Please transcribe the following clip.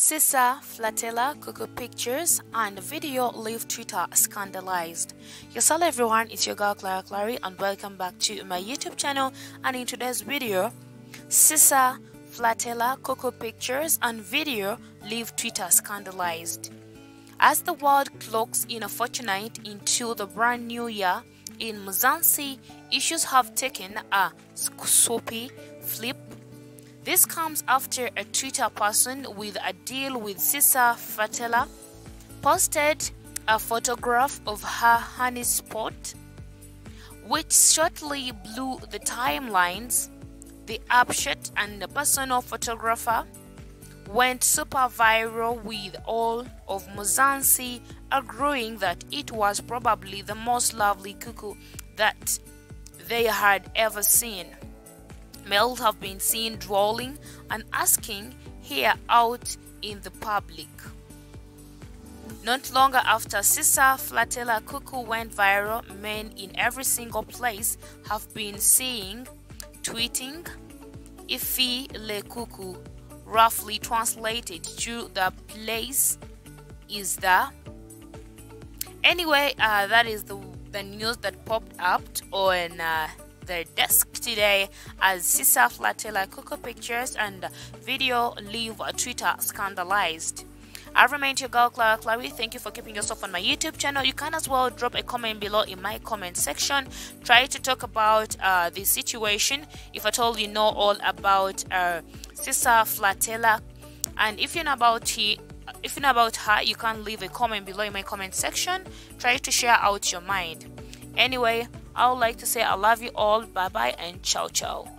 Sisa Flatela Kuku Pictures and video leave Twitter scandalized. Yes, hello everyone, it's your girl Clara Clary and welcome back to my YouTube channel. And in today's video, Sisa Flatela Kuku Pictures and video leave Twitter scandalized. As the world clocks in a fortnight into the brand new year, in Mzansi, issues have taken a soapy flip this comes after a Twitter person with a deal with Sisa Flatela posted a photograph of her honey spot, which shortly blew the timelines. The upshot and the personal photographer went super viral with all of Mzansi agreeing that it was probably the most lovely cuckoo that they had ever seen. Males have been seen drawling and asking here out in the public. Not longer after Sisa Flatela Kuku went viral, men in every single place have been seeing, tweeting, Ifi le Cuckoo, roughly translated to the place is the. Anyway, uh, that is the, the news that popped up on. Uh, their desk today as Sisa Flatela Kuku Pictures and video leave Twitter scandalized. I remain your girl Clara Clary. Thank you for keeping yourself on my YouTube channel. You can as well drop a comment below in my comment section. Try to talk about uh, the situation. If at all you know all about uh, Sisa Flatela, and if you know about he, if you know about her, you can leave a comment below in my comment section. Try to share out your mind. Anyway, I would like to say I love you all. Bye bye and ciao ciao.